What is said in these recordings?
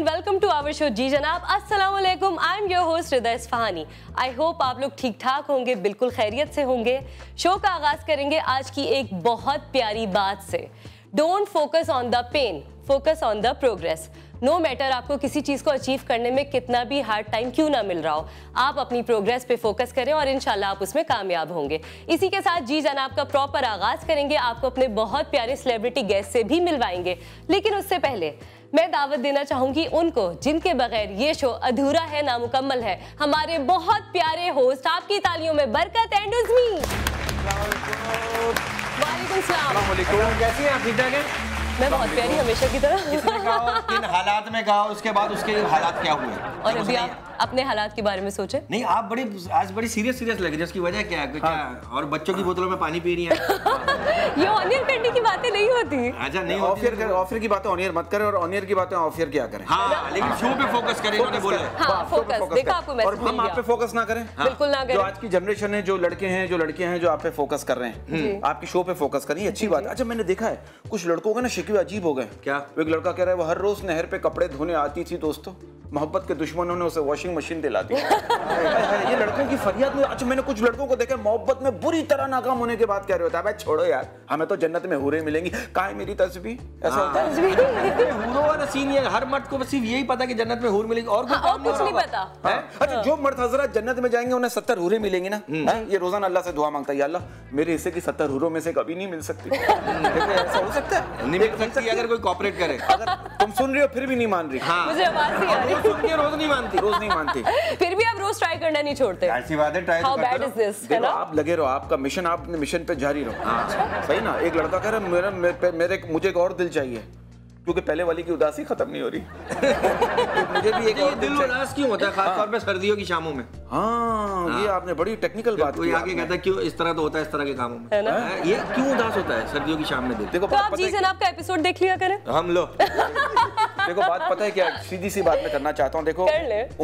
And welcome to our show जी जनाब अस्सलाम वालेकुम I am your host Rida Isfahani I hope आप लोग ठीक ठाक होंगे, बिल्कुल खैरियत से होंगे। शो का आगाज़ करेंगे आज की एक बहुत प्यारी बात से। Don't focus on the pain focus on the progress no matter आपको किसी चीज़ को अचीव करने में कितना भी हार्ड टाइम क्यों ना मिल रहा हो, आप अपनी प्रोग्रेस पे फोकस करें और इंशाल्लाह आप उसमें कामयाब होंगे। इसी के साथ जी जनाब का प्रॉपर आगाज़ करेंगे। आपको अपने बहुत प्यारे सेलिब्रिटी गेस्ट से भी मिलवाएँगे। लेकिन उससे पहले मैं दावत देना चाहूँगी उनको जिनके बगैर ये शो अधूरा है नामुकम्मल है। हमारे बहुत प्यारे होस्ट आपकी तालियों में बरकत एंड उज़मी वालेकुम कैसी हैं आप? ठीक ठाक हैं? मैं बहुत प्यारी हमेशा की तरह। किन हालात में कहा? उसके बाद उसके हालात क्या हुए? और अभी आप अपने हालात के बारे में सोचे? नहीं आप बड़ी आज बड़ी सीरियस सीरियस लग रही है उसकी वजह क्या है? क्या और बच्चों की बोतलों में पानी पी रही हैं? ये ऑनियन करने की बातें नहीं होती। अच्छा नहीं ऑफियर कर ऑफियर की बातें ऑनियर मत करें और ऑनियर की बातें ऑफियर क्या करें? हाँ लेकिन शो पे फोकस करें उन्होंने बोला। है। हाँ, focus देखा आपको मैसेज और हम आप पे फोकस ना करें? बिल्कुल ना करें। जो आज की जनरेशन है जो लड़के हैं जो लड़कियाँ हैं जो आप पे फोकस कर रहे हैं। आपकी शो पे फोकस करें ये अच्छी बात है। अच्छा मैंने देखा है कुछ लड़कों के ना शिकवे अजीब हो गए। क्या? एक लड़का कह रहा है वो हर रोज नहर पे कपड़े धोने आती थी दोस्तों। मोहब्बत के दुश्मनों ने उसे वॉशिंग मशीन दिला दी ये लड़कों की फरियाद में अच्छा मैंने कुछ लड़कों को देखा मोहब्बत में बुरी तरह नाकाम होने के बाद कह रहे होता है भाई छोड़ो यार हमें तो जन्नत में हूरें मिलेंगी। कहाँ है मेरी तस्वीर? ऐसा होता है। हूरों और हसीन ये हर मर्द को सिर्फ़ यही पता है कि जन्नत में हूर मिलेगी और हाँ, कुछ नहीं पता। हाँ? अच्छा जो मर्द हज़रत जन्नत में जाएँगे उन्हें सत्तर हूरें मिलेंगी ना? हाँ? ये रोज़ाना अल्लाह से दुआ माँगता है अल्लाह मेरे हिस्से की सत्तर हूरों में से कभी नहीं मिल सकती। ऐसा हो सकता है। नहीं मिल सकती अगर कोई कॉपरेट करे। अगर तुम सुन रही हो फिर भी नहीं मान रही। हाँ। मुझे आवाज़ नहीं आ सुन के रोज नहीं मानती। रोज नहीं मानती। फिर भी आप रोज ट्राई करना नहीं छोड़ते। ऐसी बात है ट्राई बैड इज़ दिस है देखो आप लगे रहो आपका मिशन आप मिशन पे जारी रहो। सही ना? एक लड़का कह रहा है मेरे, मेरे मुझे एक और दिल चाहिए। क्योंकि पहले वाली की उदासी खत्म नहीं हो रही। मुझे भी एक ये और दिल उदास क्यों होता है खासतौर पे सर्दियों की शामों में? हाँ ये आपने बड़ी टेक्निकल बात कोई की आगे कहता है क्यों इस तरह तो होता है इस तरह के कामों में? है ना? हाँ, ये क्यों उदास होता है सर्दियों की शाम में दिल? देखो तो आप जी है जनाब का एपिसोड देख लिया करें। हम लो। देखो बात पता है क्या? सीधी सी बात मैं करना चाहता हूँ। देखो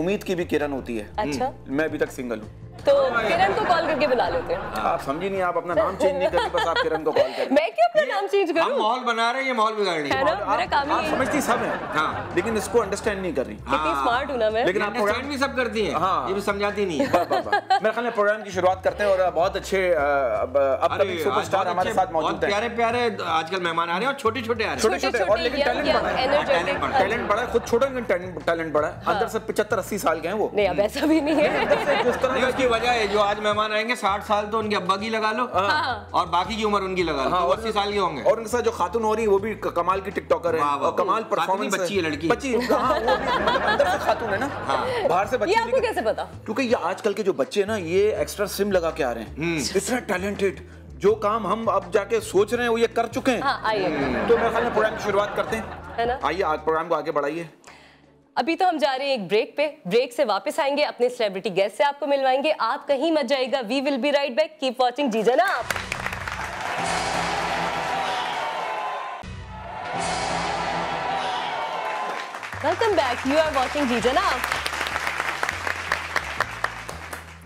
उम्मीद की भी किरण होती है। अच्छा। मैं अभी तक सिंगल हूँ। तो किरण को कॉल करके बुला लेते हैं। आप समझी नहीं आप अपना नाम चेंज नहीं करी बस आप किरण को कॉल करें। मैं क्यों अपना नाम चेंज करूँ? हम माहौल बना रहे हैं ये माहौल बिगाड़ रही है। है ना? मेरा काम ही है। समझती सब है। हाँ। लेकिन इसको अंडरस्टैंड नहीं कर रही। कितनी स्मार्ट हूँ ना मैं। लेकिन आप प्रोग्राम भी सब करती हैं। हाँ। ये भी समझाती नहीं है। मेरे ख्याल में प्रोग्राम की शुरुआत करते हैं और बहुत अच्छे अपकमिंग आज सुपरस्टार हमारे साथ मौजूद हैं। प्यारे प्यारे आजकल मेहमान आ रहे हैं और छोटे छोटे आ रहे छोटे हैं छोटे और लेकिन टैलेंट बड़ा है। टैलेंट बड़ा है। खुद छोटा लेकिन टैलेंट बड़ा है। अंदर से पचहत्तर अस्सी साल के हैं वो। नहीं अब ऐसा भी नहीं है। वजह है जो आज मेहमान आएँगे साठ साल तो उनके अब्बा की लगा लो हाँ। और बाकी की उम्र उनकी लगा लो हाँ, तो और- अस्सी साल के होंगे। और उनके साथ जो खातून हो रही है वो भी कमाल की टिकटॉकर है कमाल परफॉर्मेंस बच्ची है, लड़की। बच्ची हाँ, वो भी अंदर से खातून है ना? बाहर से बच्ची आपको कैसे पता? क्योंकि ये आजकल के जो बच्चे हैं ना ये एक्स्ट्रा सिम लगा के आ रहे हैं। इतना टैलेंटेड जो काम हम अब जाके सोच रहे हैं वो ये कर चुके हैं। हाँ तो मेरे ख्याल में प्रोग्राम की शुरुआत करते हैं। है ना? आइए आज प्रोग्राम को आगे बढ़ाइए। अभी तो हम जा रहे हैं एक ब्रेक पे। ब्रेक से वापस आएँगे, अपने सेलिब्रिटी गेस्ट से आपको मिलवाएँगे। आप कहीं मत जाएगा we will be right back keep watching जी आप welcome back you are watching Ji Janab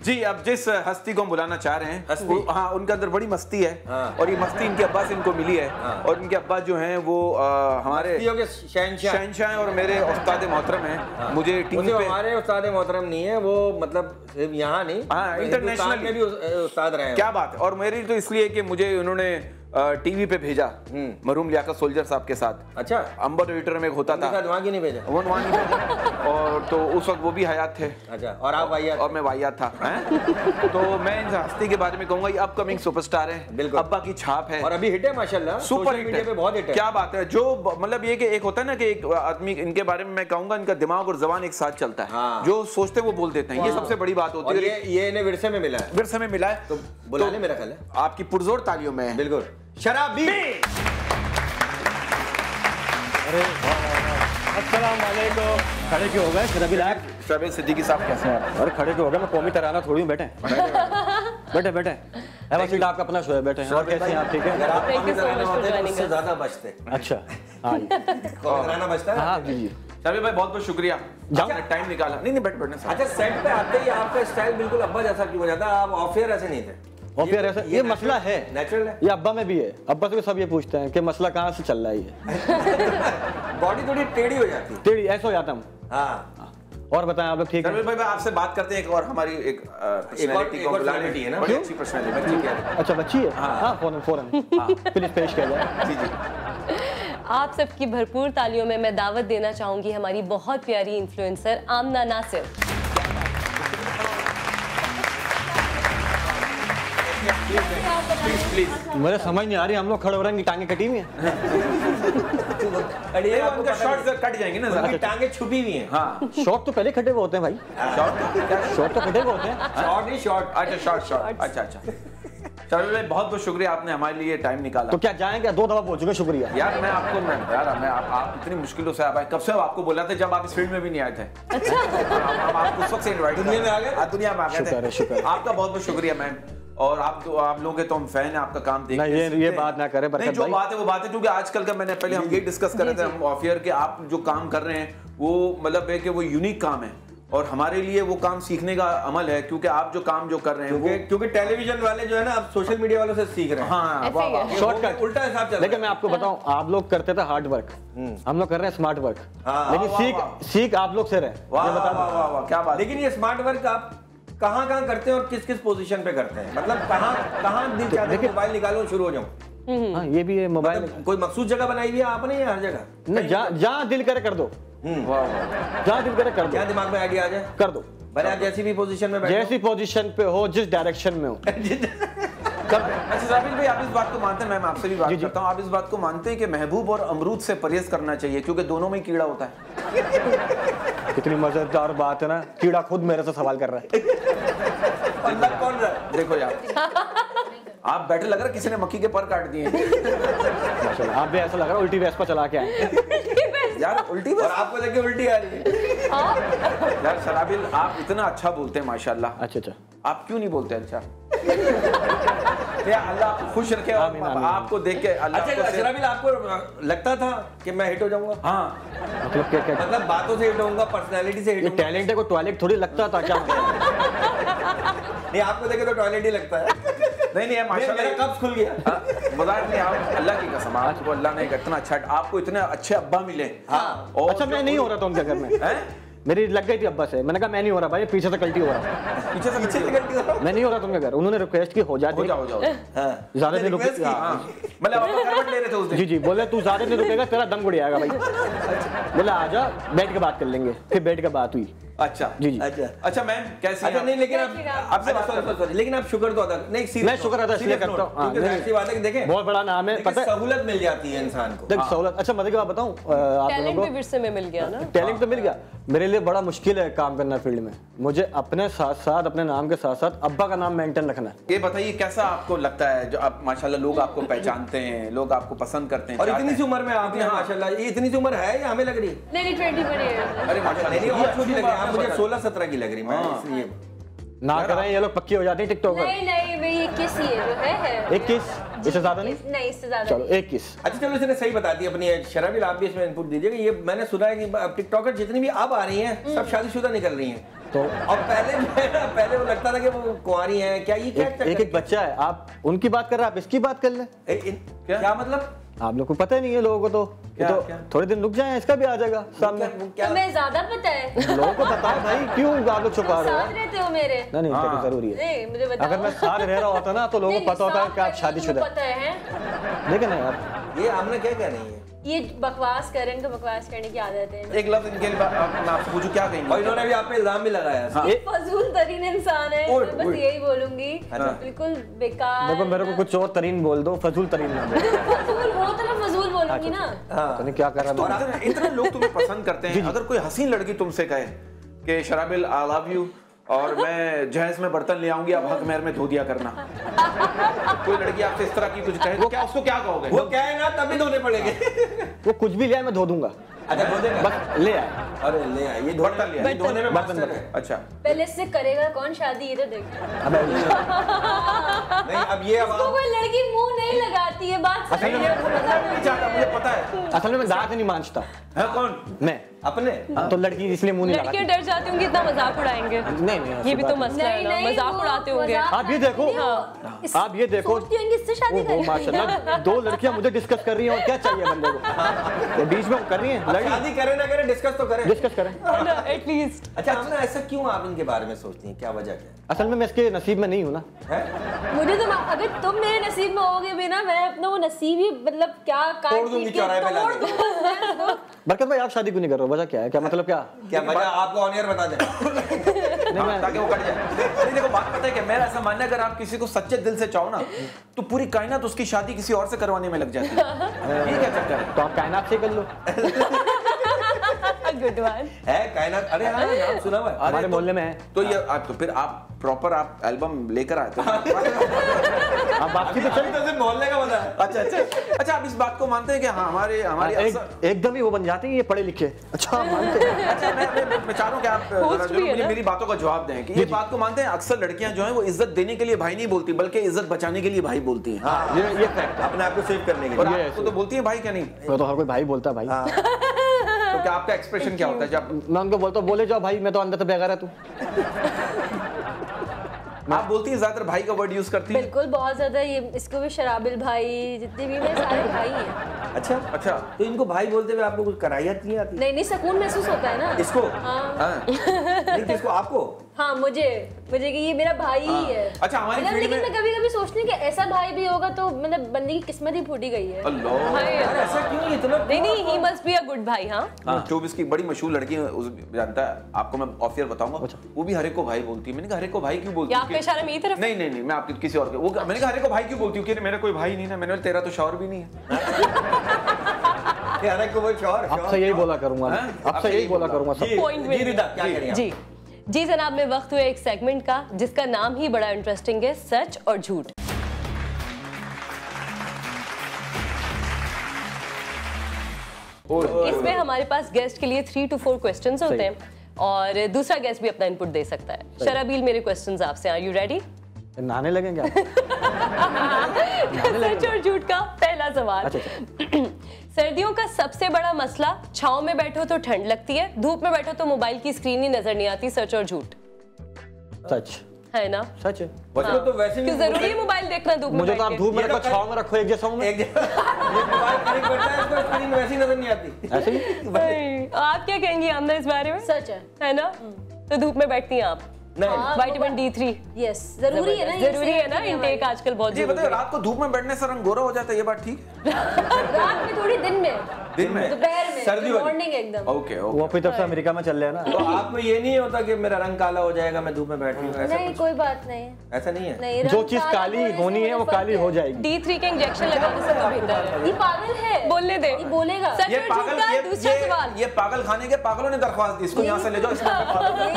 जी अब जिस हस्ती को हम बुलाना चाह रहे हैं हस्ती? हाँ उनके अंदर बड़ी मस्ती है हाँ। और ये मस्ती इनके अब्बा से इनको मिली है हाँ। और इनके अब्बा जो हैं वो आ, हमारे शहनशाह शहनशाह और मेरे उस्ताद मोहतरम हैं हाँ। मुझे टीवी पे हमारे उस्ताद मोहतरम नहीं है वो मतलब सिर्फ़ यहाँ नहीं हाँ, इंटरनेशनल में भी उस्ताद रहे क्या बात है और मेरी तो इसलिए कि मुझे उन्होंने टीवी पे भेजा। मरूम लियाकत सोल्जर साहब के साथ। अच्छा। अंबर एडिटर में होता था। वहाँ नहीं भेजा? वो वहाँ नहीं भेजा। और तो उस वक्त वो भी हयात थे। अच्छा और आप आइए और मैं वाहियात था। हैं? तो मैं इन हस्ती के बारे में कहूँगा ये अपकमिंग सुपरस्टार है। बिल्कुल। अब्बा की छाप है। और अभी हिट है माशाल्लाह। सुपर हिट है। बहुत हिट है। क्या बात है। जो मतलब ये कि एक होता है ना कि एक आदमी इनके बारे में मैं कहूँगा इनका दिमाग और जबान एक साथ चलता है। हाँ। जो सोचते वो बोल देते हैं। ये सबसे बड़ी बात होती है। ये इन्हें विरसे में मिला है। विरसे में मिला है। तो बुला ले मेरा ख्याल है। आपकी पुरजोर तालियों में बिल्कुल। शराबी अस्सलाम वालेकुम। खड़े क्यों हो गए? शराबी लायक? शबीर सिद्दीकी साहब कैसे हैं आप? अरे खड़े क्यों हो गए? मैं कौमी तराना थोड़ी हूँ बैठे बैठे बैठे है आपका अपना शो है बैठे हैं। और कैसे हैं? आप ठीक अगर आप much for होते तो उससे ज़्यादा बचते अच्छा। हाँ बचता है? हाँ जी जी। शबीर भाई बहुत बहुत शुक्रिया। जाओ। आपने टाइम निकाला। नहीं नहीं बैठ बैठने अच्छा सेट पे आते ही आपका स्टाइल बिल्कुल अब्बा जैसा क्यों हो जाता? आप ऑफ़ एयर ऐसे नहीं थे। और फिर ऐसा ये मसला है। नेचुरल है? ये अब्बा में भी है। अब्बा से भी सब ये पूछते हैं कि मसला कहाँ से चल रहा है ये। बॉडी थोड़ी टेढ़ी हो जाती है। टेढ़ी ऐसा हो जाता हम हाँ। और बताएँ आप लोग ठीक है? भाई आपसे बात करते हैं एक और हमारी एक पर्सनालिटी एक को और बुलाने personality है ना? बड़ी अच्छी पर्सनालिटी बच्ची क्या है? अच्छा बच्ची है? हाँ। फ़ौरन फ़ौरन। प्लीज़ पेश किया जाए। जी जी। आप सबकी भरपूर तालियों में मैं दावत देना चाहूँगी हमारी बहुत प्यारी influencer Aamna Nasir. Please please मुझे समझ नहीं आ रही हम लोग खड़े हो रहे हैं टांगे कटी हुई हैं। शॉर्ट कट जाएँगे ना उनकी टांगे छुपी हुई हैं। हाँ। शॉर्ट तो पहले खटे हुए होते हैं भाई। शॉर्ट शॉर्ट तो खटे हुए होते हैं। शॉर्ट नहीं शॉर्ट अच्छा शॉर्ट शॉर्ट अच्छा अच्छा। चलो भाई बहुत बहुत शुक्रिया आपने हमारे लिए टाइम निकाला। तो क्या जाएँगे? दो दफ़ा पहुँच चुके शुक्रिया। यार मैं आपको मैं यार मैं आप, आप इतनी मुश्किलों से आप आए। कब से आपको बोला था जब आप इस फ़ील्ड में भी नहीं आए थे? अच्छा। हम आपको उस वक्त से इनवाइट दुनिया में आ गए? दुनिया में आ गए है, आपका बहुत बहुत शुक्रिया मैम और आप तो आप लोगों के तो हम फ़ैन हैं आपका काम देखते नहीं, ये- ये बात ना करें, बरकत नहीं जो बात है वो बात है क्योंकि आजकल का मैंने पहले हम ये डिस्कस कर रहे थे हम ऑफ़ ईयर के आप जो काम कर रहे हैं वो मतलब है कि वो यूनिक काम है। और हमारे लिए वो काम सीखने का अमल है क्योंकि आप जो काम जो कर रहे हैं क्योंकि वो क्योंकि टेलीविज़न वाले जो है ना आप सोशल मीडिया वालों से सीख रहे हैं। हाँ ऐसे वाह ही। है। हो- उल्टा हिसाब चल लेकिन मैं आपको बताऊँ आप लोग करते थे हार्ड वर्क हम लोग कर रहे हैं स्मार्ट वर्क हाँ, लेकिन सीख सीख आप लोग से रहे। क्या बात लेकिन ये स्मार्ट वर्क आप कहाँ कहाँ करते हैं और किस किस पोजीशन पे करते हैं? मतलब कहाँ कहाँ दिल चाहते हैं मोबाइल निकालो शुरू हो जाओ हाँ ये भी है मोबाइल मतलब कोई मखसूस जगह बनाई हुई है आपने या हर जगह? नहीं जहाँ जहाँ दिल करे कर दो। वाह वाह। जहाँ दिल करे कर दो। क्या दिमाग में आइडिया आ जाए? कर दो। भले आप जैसी भी पोजीशन में जैसी पोजीशन पे हो जिस डायरेक्शन में हो। अच्छा भाई आप इस बात को मानते हैं मैं आपसे भी बात जी, जी। करता हूँ। आप इस बात को मानते हैं कि महबूब और अमरूद से परहेज करना चाहिए क्योंकि दोनों में कीड़ा होता है। कितनी मज़ेदार बात है ना कीड़ा खुद मेरे से सवाल कर रहा है। कौन रहा है? देखो यार आप बैठे लग रहा है किसी ने मक्खी के पर काट दिए आप भी ऐसा लग रहा है उल्टी वेस्पा चला के आए यार उल्टी और आपको के उल्टी आ रही है। यार शराबिल आप इतना अच्छा बोलते हैं माशाल्लाह। अच्छा अच्छा। आप क्यों नहीं बोलते अच्छा? अल्लाह आपको खुश रखे आमीन, आमीन। आपको देख के अच्छा आपको आपको लगता था कि मैं हिट हो जाऊँगा? हाँ। मतलब क्या क्या? मतलब बातों से हिट होऊँगा पर्सनालिटी से हिट टैलेंट है कोई टॉयलेट थोड़ी लगता था क्या? नहीं आपको देखे तो टॉयलेट ही लगता है। नहीं नहीं मेरा माशाल्लाह कब्ज खुल गया। हाँ, मज़ाक नहीं आप अल्लाह की कसम आपको अल्लाह ने एक इतना अच्छा आपको इतने अच्छे अब्बा मिले। हाँ। अच्छा मैं नहीं हो रहा था उनके घर में। हैं? मेरी लग गई थी अब्बा से मैंने कहा मैं नहीं हो रहा भाई पीछे से गलती हो रहा पीछे से पीछे से गलती हो रहा मैं नहीं हो रहा तुमके घर उन्होंने रिक्वेस्ट की हो जा हो जाओ हो जाओ हाँ ज़्यादा नहीं रुकेगा request की? हाँ। मतलब आप करवट ले रहे थे उस दिन। जी जी बोले तू ज़्यादा नहीं रुकेगा तेरा दम गुड़ जाएगा भाई। बोला आजा बैठ के बात कर लेंगे। फिर बैठ के बात हुई। अच्छा। जी जी। अच्छा। अच्छा मैम कैसी अच्छा नहीं लेकिन आप आपसे sorry, sorry, लेकिन आप शुक्र तो अदा नहीं मैं शुक्र अदा इसलिए करता note, हूँ। हाँ, क्योंकि ऐसी बात है कि देखें बहुत बड़ा नाम है पता है सहूलत मिल जाती है इंसान को। देख सहूलत अच्छा की बात बताऊँ आप टैलेंट लोगों भी विरसे में मिल गया ना। टैलेंट तो मिल गया। मेरे लिए बड़ा मुश्किल है काम करना फ़ील्ड में। मुझे अपने साथ साथ अपने नाम के साथ साथ अब्बा का नाम मेंटेन रखना है। ये बताइए कैसा आपको लगता है जो आप माशाल्लाह लोग आपको पहचानते हैं लोग आपको पसंद करते हैं और इतनी सी उम्र में आप हैं माशाल्लाह ये इतनी सी उम्र है या हमें लग रही है? नहीं नहीं अरे माशाल्लाह नहीं नहीं और छोटी लग रही है। मुझे हाँ। सोलह सत्रह की लग रही मैं इसलिए ना करें ये लोग पक्की हो जाते हैं टिकटॉक पर। नहीं नहीं भाई इक्कीस ही है जो है है इक्कीस इससे ज़्यादा नहीं? नहीं इससे ज़्यादा चलो। इक्कीस अच्छा चलो इसने सही बता दी अपनी शराबिल आप भी इसमें इनपुट दीजिएगा। ये मैंने सुना है कि टिकटॉकर जितनी भी अब आ रही हैं सब शादीशुदा निकल रही हैं। तो और पहले है पहले वो लगता था कि वो कुंवारी हैं क्या ये क्या एक एक, बच्चा है आप उनकी बात कर रहे हैं आप इसकी बात कर ले? क्या मतलब? आप लोग को पता ही नहीं है लोगों को तो। क्या- तो क्या? थोड़े दिन रुक जाए इसका भी आ जाएगा सामने। तुम्हें ज़्यादा पता है। लोगों को पता है भाई क्यों आप लोग छुपा रहे हो? साथ रहते हो मेरे। नहीं नहीं हाँ। तो ज़रूरी है। मुझे बताओ। अगर मैं साथ रह रहा होता ना तो लोगों को पता होता है कि आप शादी शुदा शादीशुदा ना पता है। लेकिन नहीं यार ये हमने क्या कह रही है? ये बकवास करें इनको बकवास करने की आदत है। एक लफ्ज इनके लिए मैं आपसे पूछूँ क्या कहेंगे? और इन्होंने भी आप पे इल्ज़ाम भी लगाया है। हाँ। ये- फजूल तरीन इंसान है मैं बस यही बोलूँगी। अच्छा। बिल्कुल बेकार देखो मेरे को कुछ और तरीन बोल दो फजूल तरीन ना फजूल हो तो मैं फजूल बोलूँगी ना। हाँ। तो नहीं क्या कर तो रहा है इतने इतने लोग तुम्हें पसंद करते हैं। अगर कोई हसीन लड़की तुमसे कहे कि शराबिल आई लव यू और मैं जहेज में बर्तन ले आऊँगी आप हक मेहर में धो दिया करना। कोई लड़की आपसे इस तरह की कुछ कहे तो क्या उसको क्या कहोगे? वो क्या है ना तभी धोने पड़ेंगे। वो कुछ भी लिया मैं धो दूँगा। अच्छा धो देगा? बस ले आए। अरे ले आइए ये बर्तन धोने लिया। धोने में बर्तन, है। अच्छा। पहले इससे करेगा कौन शादी ये तो देख। अबे नहीं अब ये अब कोई लड़की मुँह नहीं लगाती है बात असल में मुझे पता है। असल में मैं दांत नहीं मांझता है कौन? मैं। अपने? तो लड़की इसलिए मुँह नहीं लड़कियाँ लगाती। डर जाती होंगी इतना मज़ाक उड़ाएँगे। नहीं नहीं ये भी तो मसला है ना मज़ाक उड़ाते होंगे। आप ये देखो। हाँ। आप ये देखो। सोचती होंगी इससे शादी ओहो, करेंगे। माशाल्लाह दो लड़कियाँ मुझे डिस्कस कर रही हैं और क्या चाहिए बंदे को? ये बीच में कर रही हैं शादी करें ना करें डिस्कस तो करें। डिस्कस करें। एटलीस्ट अच्छा आपने ऐसा क्यों आप इनके बारे में सोचती हैं? क्या वजह क्या असल में मैं इसके नसीब में नहीं हूँ ना। मुझे तो अगर तुम मेरे नसीब में होगे भी ना मैं अपना वो नसीब ही मतलब क्या काट तोड़ दूँगी चौराहे पे तोड़ लाके। दूँगा। बरकत भाई आप शादी क्यों नहीं कर रहे हो? वजह क्या है? क्या मतलब क्या? क्या वजह? आपको ऑन एयर बता दें। ताकि वो कट जाए। नहीं देखो बात पता है कि मेरा ऐसा मानना है अगर आप किसी को सच्चे दिल से चाहो ना तो पूरी कायनात उसकी शादी किसी और से करवाने में लग जाती है। ये क्या चक्कर है? तो आप कायनात से कर लो। गुड वन है कायनात अरे हाँ नाम सुना हुआ है। हमारे तो- मोहल्ले में है। तो ये आप तो फिर आप प्रॉपर आप एल्बम लेकर आए थे। आप वापसी पे अभी चले तो सिर्फ़ मोहल्ले का बता है। अच्छा अच्छा अच्छा आप इस बात को मानते हैं कि हाँ हमारे हमारी एक, एकदम ही वो बन जाते हैं ये पढ़े लिखे। अच्छा मानते हैं। अच्छा मैं मैं मैं चाह रहा हूँ कि आप मुझे मेरी बातों का जवाब दें कि ये बात को मानते हैं अक्सर लड़कियाँ जो हैं वो इज़्ज़त देने के लिए भाई नहीं बोलती बल्कि इज़्ज़त बचाने के लिए भाई बोलती हैं। ये ये फैक्ट है। अपने आप को सेव करने के लिए। तो बोलती है भाई क्या नहीं? तो हर कोई भाई बोलता है भाई। तो क्या आपका एक्सप्रेशन क्या होता है जब मैं उनको बोलता हूँ बोले जाओ भाई मैं तो अंदर से बेगार है तू. आप बोलती है ज़्यादातर भाई का वर्ड यूज़ करती है? बिल्कुल बहुत ज़्यादा ये इसको भी शराबिल भाई जितने भी मेरे सारे भाई हैं। अच्छा अच्छा। तो इनको भाई बोलते हुए आपको कुछ नहीं आती नहीं नहीं सुकून महसूस होता है ना। इसको? हाँ। हाँ। नहीं इसको आपको? हाँ मुझे मुझे कि ये मेरा भाई ही है। अच्छा, हमारी मतलब फ़ील्ड लेकिन में- मैं कभी कभी सोचती हूँ कि ऐसा भाई भी होगा तो मतलब बंदे की किस्मत ही फूटी गई है। अल्लाह ऐसा क्यों इतना नहीं नहीं ही मस्ट बी अ गुड भाई हाँ। हाँ। चौबीस की बड़ी मशहूर लड़की है, उस जानता है? आपको मैं ऑफ़ ईयर बताऊँगा। वो भी हरे को भाई बोलती है। मैंने कहा हरे को भाई क्यों बोलती है? आपका इशारा मेरी तरफ़ नहीं नहीं नहीं मैं आपकी किसी और के वो मैंने कहा हरे को भाई क्यों बोलती हूँ? कि मेरा कोई भाई नहीं ना मैंने तेरा तो शौहर भी नहीं है। शौहर अब यही बोला करूँगा। मैं। हाँ? अब से यही बोला करूँगा सब। जी। जी जनाब में वक्त हुए एक सेगमेंट का जिसका नाम ही बड़ा इंटरेस्टिंग है सच और झूठ। इसमें हमारे पास गेस्ट के लिए थ्री टू फोर क्वेश्चन होते हैं। और दूसरा गेस्ट भी अपना इनपुट दे सकता है। शराबील मेरे क्वेश्चंस आपसे आर यू रेडी नहाने लगे क्या सच और झूठ का पहला सवाल। अच्छा, सर्दियों का सबसे बड़ा मसला छाव में बैठो तो ठंड लगती है धूप में बैठो तो मोबाइल की स्क्रीन ही नज़र नहीं आती सच और झूठ। सच। है ना? सच है। बच्चों तो वैसे क्यों भी ज़रूरी है मोबाइल देखना धूप में मुझे तो बैठ आप के? धूप में तो रखो छाव में रखो एक जैसा हूँ मैं एक है स्क्रीन वैसी नज़र नहीं आती। ऐसे आप क्या कहेंगी आमना इस बारे में? सच है। है ना? तो धूप में बैठती हैं आप। हाँ, विटामिन डी थ्री यस ज़रूरी है ना ज़रूरी है ना इनटेक आजकल बहुत ज़रूरी है। रात को धूप में बैठने से रंग गोरा हो जाता है ये बात ठीक है? रात में थोड़ी दिन में। दिन में? दोपहर में सर्दी। मॉर्निंग एकदम। ओके वो ओके अपनी तरफ़ से अमेरिका में चल रहे हैं ना? तो आपको ये नहीं होता कि मेरा रंग काला हो जाएगा मैं धूप में बैठ रही हूँ ऐसा नहीं कोई बात नहीं। ऐसा नहीं है? नहीं जो चीज़ काली होनी है वो काली हो जाएगी। डी थ्री के इंजेक्शन लगाने से बेहतर ये पागल है। बोलने दे। ये बोलेगा। सच पागल ये, दूसरा सवाल। ये पागल खाने के पागलों ने दरख्वास्त दी इसको यहाँ से ले जाओ इसको नहीं,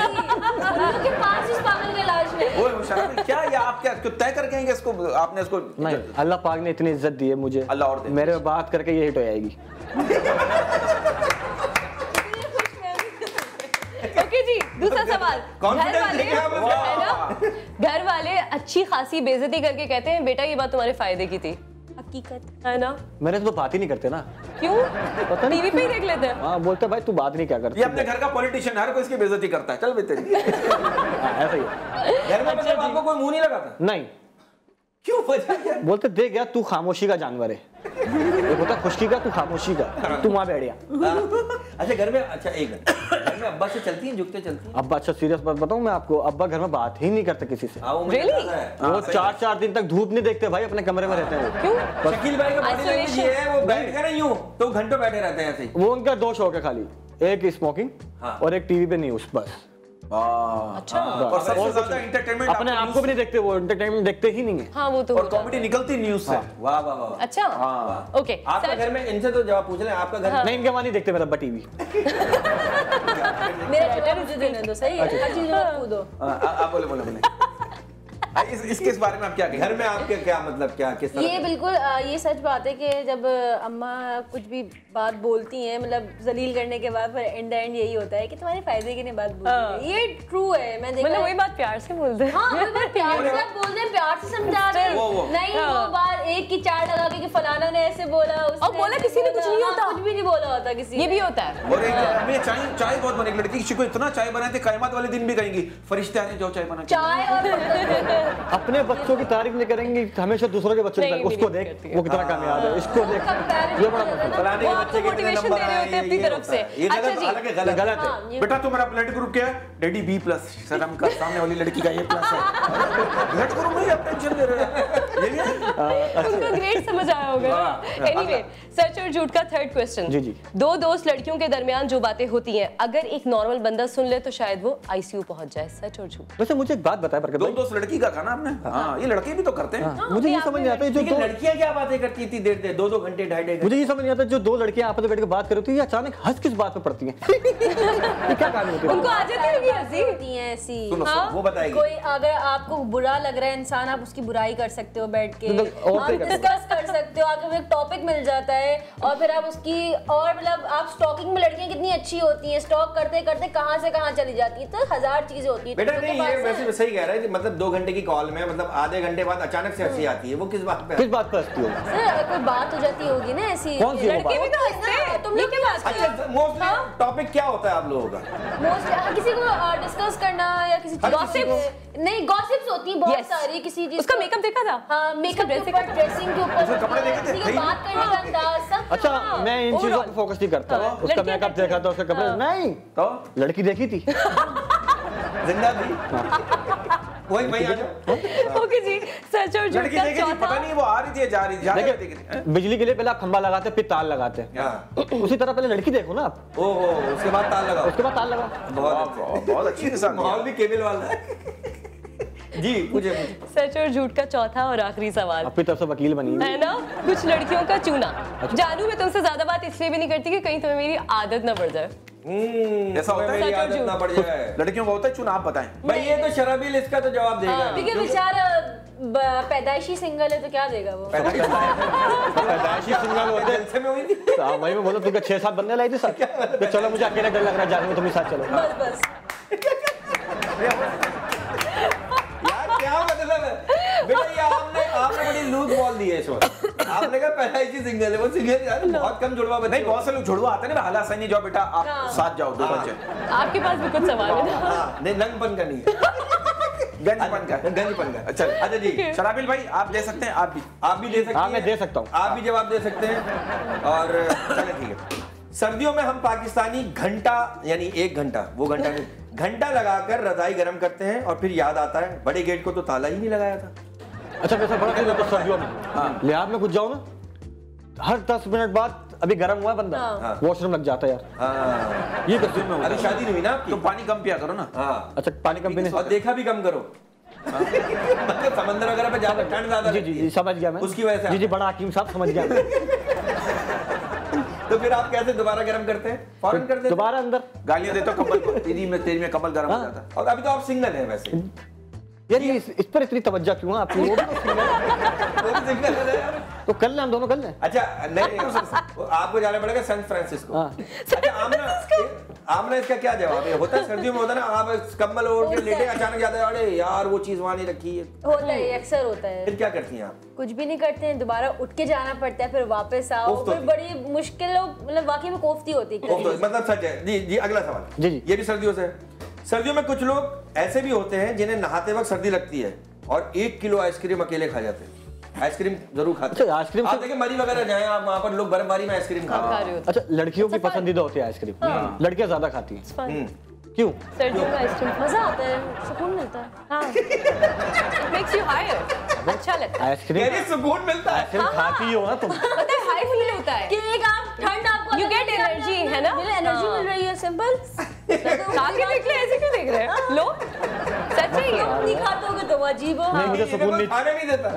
के पास इस पागल का इलाज नहीं क्या ये आप क्या क्यों तय करके आएँगे इसको? आपने इसको नहीं अल्लाह पाक ने इतनी इज़्ज़त दी है मुझे। अल्लाह और मेरे बात करके ये हिट हो जाएगी। ओके जी दूसरा सवाल। घर वाले है ना? घर वाले अच्छी खासी बेजती करके कहते हैं बेटा ये बात तुम्हारे फ़ायदे की थी। हकीकत। है ना? मेरे तो बात ही नहीं करते ना। क्यों? पता नहीं टीवी पे ही देख लेते हैं। हाँ बोलते भाई तू बात नहीं क्या करता? ये अपने घर का पॉलिटिशियन हर कोई इसकी बेइज्जती करता है। चल बे तेरी हाँ, ऐसा ही घर में मतलब आपको कोई मुँह नहीं लगाता? नहीं। क्यों? बोलते देख यार तू खामोशी का जानवर है। एक होता है खुशकी का तू खामोशी का तू वहाँ बैठ गया हाँ। अच्छा घर में अच्छा एक घर में अब्बा से चलती हैं झुकते चलती हैं? अब्बा अच्छा सीरियस बात बताऊँ मैं आपको अब्बा घर में बात ही नहीं करते किसी से। हाँ वो वो चार चार दिन तक धूप नहीं देखते भाई अपने कमरे में रहते हैं वो। क्यों? शकील भाई का बॉडी लैंग्वेज ये है वो बैठ ना यूँ तो घंटों बैठे रहते हैं ऐसे वो उनका दो शौक है खाली एक स्मोकिंग हाँ। और एक टीवी पे न्यूज़ बस। अच्छा। और सबसे ज़्यादा एंटरटेनमेंट अपने आप को भी नहीं देखते वो एंटरटेनमेंट देखते ही नहीं है। हाँ वो तो और कॉमेडी निकलती न्यूज़ से। वाह वाह वाह वाह। अच्छा। हाँ। ओके आपका घर में इनसे तो जवाब पूछ लें आपका घर नहीं इनके वहाँ नहीं देखते मेरा अब्बा टीवी। मेरा छोटा मुझे देने दो सही है हर चीज़ कूदो हाँ, आप बोले बोले बोले। इस, इसके इस बारे में आप क्या घर में आपके क्या मतलब क्या किस तरह ये बिल्कुल ये सच बात है कि जब अम्मा कुछ भी बात बोलती हैं मतलब जलील करने के बाद फिर एंड एंड यही होता है कि तुम्हारे फ़ायदे के लिए बात बोल रही है। ये ट्रू है मैं देखा मतलब वही बात प्यार से बोलते हैं। हाँ वही बात प्यार से आप बोल रहे हैं प्यार से समझा रहे हैं। नहीं वो हाँ। बात एक की चार लगा के कि फलाना ने ऐसे बोला और बोला किसी ने कुछ नहीं हाँ, होता। कुछ भी नहीं बोला होता किसी ये भी होता है। और एक मैं चाय चाय बहुत बनी लड़की किसी को इतना चाय बनाते कयामत वाले दिन भी कहेंगी फरिश्ते आने जाओ चाय बना चाय और अपने बच्चों की तारीफ़ नहीं करेंगे हमेशा दूसरों के बच्चों की तारीफ़। उसको देख वो कितना कामयाब है इसको देख। ये बड़ा हो है। फलाने के बच्चे के नंबर आए, हैं अपनी तरफ़ से। ये अच्छा गलत हालाँकि गलत गलत है। हाँ, बेटा तुम्हारा ब्लड ग्रुप क्या है? डैडी बी प्लस शर्म का सामने वाली लड़की का ए प्लस है। ब्लड ग्रुप में ही आप टेंशन ले रहे हो। ये है? उनको ग्रेट समझ आया होगा। हाँ। एनीवे सच और झूठ का थर्ड क्वेश्चन जी, जी। दो दोस्त लड़कियों के दरमियान जो बातें होती हैं अगर एक नॉर्मल बंदा सुन ले तो शायद वो आईसीयू पहुँच जाए। सच और झूठ वैसे मुझे एक बात बताया बरकत दो दोस्त लड़की का कहा ना आपने? हाँ। ये लड़के भी तो करते हैं। हाँ, मुझे ये समझ नहीं आता है जो दो लड़कियाँ क्या बातें करती थी देर देर दो दो घंटे ढाई ढाई मुझे ये समझ नहीं आता जो दो लड़कियाँ आपस में बैठ के बात कर रही होती है ये अचानक हंस किस बात पे पड़ती हैं? क्या होती है? उनको आ जाती होगी हँसी होती हैं ऐसी। हाँ? वो बताएगी। कोई अगर आपको बुरा लग रहा है इंसान आप उसकी बुराई कर सकते हो बैठ के। तो आप हो? डिस्कस कर सकते हो आपको एक टॉपिक मिल जाता है और फिर आप उसकी और मतलब आप स्टॉकिंग में लड़कियाँ कितनी अच्छी होती हैं स्टॉक करते करते कहाँ से कहाँ चली जाती है? तो हज़ार चीज़ें होती है। बेटा नहीं ये वैसे सही कह रहा है मतलब दो घंटे की कॉल में मतलब आधे घंटे बाद अचानक से हँसी आती है। वो किस बात पे किस बात पे हंसती हो? सर कोई बात हो जाती होगी ना ऐसी कौन सी लड़के भी तो हँसते हैं। तुम लोग क्या बात अच्छा मोस्टली टॉपिक क्या होता है आप लोगों का? मोस्ट किसी को डिस्कस करना या किसी किसी नहीं गॉसिप्स होती हैं बहुत Yes. सारी किसी चीज़ उसका मेकअप देखा था? हाँ मेकअप के ऊपर ड्रेसिंग के ऊपर उसके कपड़े देखे थे? को? बात करने का अंदाज सब अच्छा हाँ। मैं इन चीज़ों. पे फोकस नहीं करता। हाँ, उसका मेकअप देखा था हैं। उसके कपड़े हाँ। नहीं। तो? लड़की देखी थी। ज़िंदा थी? वही वही आ जाओ। ओके जी सच और झूठ का देखी थी पता चौथा नहीं वो आ रही थी जा रही थी जा रही बिजली के लिए पहले आप खंबा लगाते फिर तार लगाते। हाँ। उसी तरह पहले लड़की देखो ना आप। ओ हो उसके बाद ताल लगाओ। उसके बाद तार लगाओ। बहुत बहुत बहुत अच्छी इंसान माहौल भी केबल वाला है। जी पूछे सच और झूठ का चौथा और आखिरी सवाल। अपनी तरफ़ से वकील बनी है ना? कुछ लड़कियों का चूना। जानू मैं तुमसे ज़्यादा बात इसलिए भी नहीं करती कि कहीं तुम्हें मेरी आदत ना पड़ जाए। ऐसा होता है? मेरी सच और आदत ना पड़ जाए। लड़कियों का होता है चुन आप बताएँ। भाई ये तो शराबी इसका तो जवाब देगा। क्योंकि बेचारा पैदाइशी सिंगल है तो क्या देगा वो? पैदाइशी सिंगल होते जलसे में हुई थी तो हाँ, वही मैं बोला तुमको छह सात बंदे लाई थी साथ तो चलो मुझे अकेला डर लग रहा है जाने में तुम्हें साथ चलो। बस बस। यार क्या मतलब है? बेटा ये आपने आपने बड़ी लूज बॉल दी है इस वक्त। आपने कहा पहला इसी सिंगल है वो सिंगल यार बहुत कम जुड़वा बच्चे नहीं बहुत से लोग जुड़वा आते हैं ना हाला सही जाओ बेटा आप हाँ। साथ जाओ दो हाँ। बच्चे। आपके पास भी कुछ सवाल है? हाँ नहीं नंगपन का नहीं है। गंजपन का। गंजपन का। अच्छा अच्छा जी शराबिल भाई आप दे सकते हैं आप भी आप भी दे सकते हाँ, मैं दे सकता हूँ। आप भी जवाब दे सकते हैं। और ठीक है। सर्दियों में हम पाकिस्तानी घंटा यानी एक घंटा वो घंटा घंटा लगाकर रजाई गर्म करते हैं और फिर याद आता है बड़े गेट को तो ताला ही नहीं लगाया था। अच्छा वैसे बड़ा खेल तो सर्दियों में लिहाज में कुछ जाओ ना। हर दस मिनट बाद अभी गर्म हुआ बंदा। हाँ। वॉशरूम लग जाता है यार। हाँ। ये कसम में अभी शादी नहीं हुई ना आपकी? तुम पानी कम पिया करो ना। हाँ। अच्छा पानी कम पीने और देखा भी कम करो। मतलब समंदर वगैरह पे ज़्यादा ठंड ज़्यादा जी जी समझ गया मैं। उसकी वजह से जी जी बड़ा हकीम साहब समझ गया तो फिर आप कैसे दोबारा गर्म करते हैं? फ़ौरन कर देते दोबारा अंदर। गालियाँ देते हो कमल को। तेरी में तेरी में कमल गर्म हो हाँ। जाता है। और अभी तो आप सिंगल हैं वैसे। यार ये इस, इस पर इतनी तवज्जो क्यों है आपकी? वो भी तो हैं। है तो कर लें हम दोनों कर लें। अच्छा नहीं आपको जाना पड़ेगा सैन फ्रांसिस्को। हाँ। अच्छा आमना आमना इसका क्या जवाब है? होता है सर्दियों में होता है ना आप कंबल ओढ़ के लेटे अचानक याद है अरे यार वो चीज़ वहाँ नहीं रखी है। होता है अक्सर होता है। फिर क्या करती हैं आप? कुछ भी नहीं करते हैं दोबारा उठ के जाना पड़ता है फिर वापस आओ। फिर बड़ी मुश्किल मतलब वाकई में कोफ्ती होती है मतलब सच है। जी जी अगला सवाल। जी, जी। ये भी सर्दियों से है। सर्दियों में कुछ लोग ऐसे भी होते हैं जिन्हें नहाते वक्त सर्दी लगती है और एक किलो आइसक्रीम अकेले खा जाते हैं। आइसक्रीम ज़रूर खाते हैं। आइसक्रीम आप देखिए मरी वगैरह जाए आप वहाँ पर लोग बर्फबारी में आइसक्रीम खा रहे हैं हो। अच्छा लड़कियों की पसंदीदा होती है आइसक्रीम। लड़कियाँ ज़्यादा खाती हैं. क्यों? सर्दियों में आइसक्रीम मज़ा आता है सुकून मिलता है। हाँ। मेक्स यू हायर अच्छा लगता है। आइसक्रीम कह सुकून मिलता है। आइसक्रीम खाती हो ना तुम। पता है हाई फील होता है। कि एक आप ठंड आपको You get energy, है ना? एनर्जी हाँ। मिल रही है सिंपल खा देख ले ऐसे क्यों देख रहे हैं? लो। सच ये नहीं खाते होगे तो अजीब हो। नहीं मुझे सुकून खाने नहीं देता।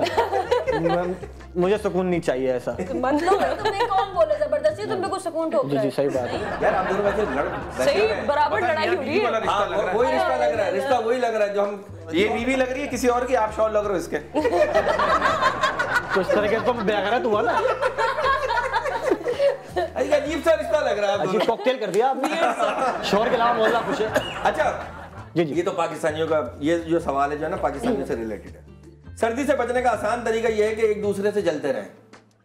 मुझे सुकून नहीं चाहिए ऐसा। मतलब तुम्हें कौन बोले ज़बरदस्ती? तुम पे सुकून ठोक जी जी सही बात है। यार आप दोनों वैसे लड़ सही बराबर लड़ाई हो रही है। रिश्ता हाँ, लग रहा है। वही रिश्ता लग रहा है रिश्ता वही लग रहा है जो हम ये बीवी लग रही है किसी और की आप शौर लग रहे हो इसके। तो इस तरह के तो बेगैरत हुआ ना। अरे अजीब सा रिश्ता लग रहा है अजीब कॉकटेल कर दिया आपने। शोर के अलावा मोहल्ला खुश है। अच्छा जी जी। ये तो पाकिस्तानियों का ये जो सवाल है जो है ना पाकिस्तानियों से रिलेटेड है। सर्दी से बचने का आसान तरीका यह है कि एक दूसरे से जलते रहें।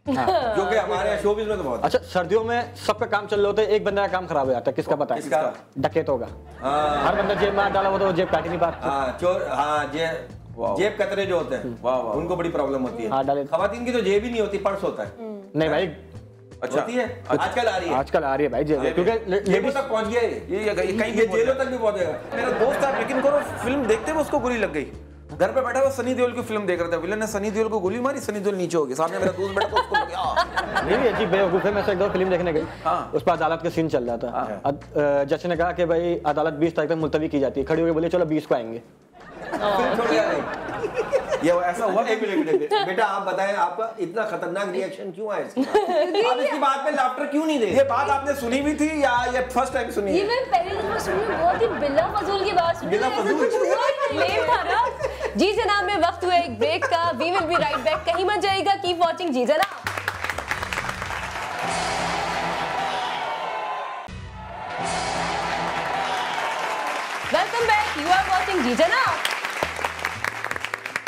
जो कि हमारे यहाँ शोबिज में तो बहुत अच्छा सर्दियों में सबका काम चल रहे होता है एक बंदा का काम खराब हो जाता है किसका पता है? किसका? डकेतों का हाँ। हर बंदा जेब में डाला हुआ तो जेब काट नहीं पाता। हाँ चोर हाँ जे वाह। जेब कतरे जो होते हैं। उनको बड़ी प्रॉब्लम होती हाँ, है। खवातीन की तो जेब ही नहीं होती पर्स होता है। नहीं भाई। अच्छा। होती है। आजकल आ रही है। आजकल आ रही है भाई जेब। जेब- क्योंकि जेबों लेडीज़ तक पहुँच गया ये कहीं जेलों तक भी पहुंचेगा मेरा दोस्त था लेकिन करो फ़िल्म देखते हुए उसको बुरी लग गई। घर पे बैठा हुआ सनी देओल की फ़िल्म देख रहा था। विलन ने सनी देओल को गोली मारी सनी देओल नीचे हो गया। सामने मेरा दोस्त बैठा था उसको लग नहीं भी अजीब बेवकूफ़ है। मैं एक दो फ़िल्म देखने गई। हाँ। उस पर अदालत का सीन चल रहा था। जज ने कहा कि भाई अदालत 20 तारीख तक मुलतवी की जाती है। खड़ी होकर बोले चलो 20 को आएँगे। ये ऐसा हुआ एक मिनट बेटा आप बताएँ आपका इतना खतरनाक रिएक्शन क्यों आया इसके बाद? आप इसकी बात पे लाफ्टर क्यों नहीं दे ये बात आपने सुनी भी थी या ये फ़र्स्ट टाइम सुनी ये मैं पहली दफ़ा सुनी बहुत ही बिल्ला फजूल की बात सुनी बिला फजूल? कुछ हुआ ही नहीं। था ना जी जनाब, में वक्त हुआ एक ब्रेक का। We will be right back कहीं मत जाएगा keep watching Ji Janab. Welcome back you are watching Ji Janab.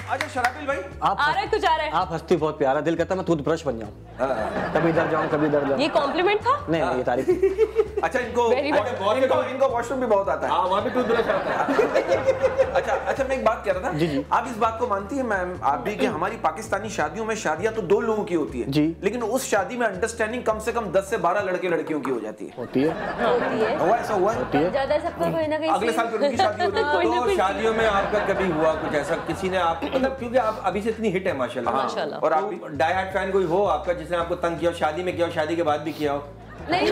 अच्छा शराबिल भाई। आप आ रहा है कुछ आ रहा है। आप हंसती बहुत प्यारा दिल करता है मैं टूथब्रश बन जाऊँ। हाँ। कभी इधर जाऊँ कभी इधर जाऊँ। ये कॉम्प्लीमेंट था? नहीं नहीं ये तारीफ़। अच्छा इनको इनको इनको, इनको वॉशरूम भी बहुत आता है। हाँ वहाँ भी टूथब्रश आता है। अच्छा अच्छा मैं एक बात कह रहा था। जी, जी। आप इस बात को मानती है मैम? आप भी कि हमारी पाकिस्तानी शादियों में शादियाँ तो दो लोगों की होती है। जी। लेकिन उस शादी में अंडरस्टैंडिंग कम से कम 10 से 12 लड़के लड़कियों की हो जाती है। होती है। होती है। हुआ ऐसा हुआ? होती है। ज़्यादा सबका कोई ना कहीं अगले साल फिर उनकी शादी होती है। तो शादियों में आपका कभी हुआ कुछ ऐसा? किसी ने आप मतलब क्योंकि आप अभी से इतनी हिट है माशाल्लाह। माशाल्लाह। और आप डाई हार्ट फ़ैन कोई हो आपका जिसने आपको तंग किया हो शादी में किया हो शादी के बाद भी किया हो? नहीं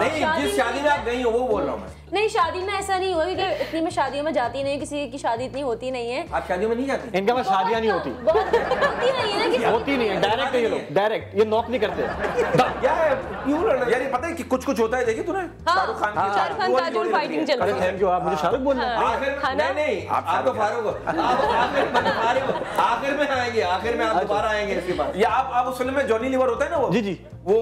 नहीं जिस शादी में आप गई हो वो बोल रहा हूँ मैं। नहीं शादी में ऐसा नहीं हुआ क्योंकि इतनी मैं शादियों में जाती नहीं किसी की शादी इतनी होती नहीं है। आप शादियों में नहीं जाती? इनके पास शादियाँ नहीं होती। होती नहीं है ना होती नहीं है डायरेक्ट ये लोग डायरेक्ट ये नॉक नहीं करते। क्या क्यों लड़ यार ये पता है कि कुछ कुछ होता है देखिए तूने। शाहरुख खान की शाहरुख खान वो जो फाइटिंग चल रही है। थैंक यू आप मुझे शाहरुख बोल रहे हैं? आखिर हाँ नहीं नहीं आप आप तो फारूक आखिर में फारूक हो। आखिर में आएँगे आखिर में आप दोबारा आएँगे इसके पास। या आप आप उस फ़िल्म में जॉनी लीवर होता है ना वो? जी, जी। वो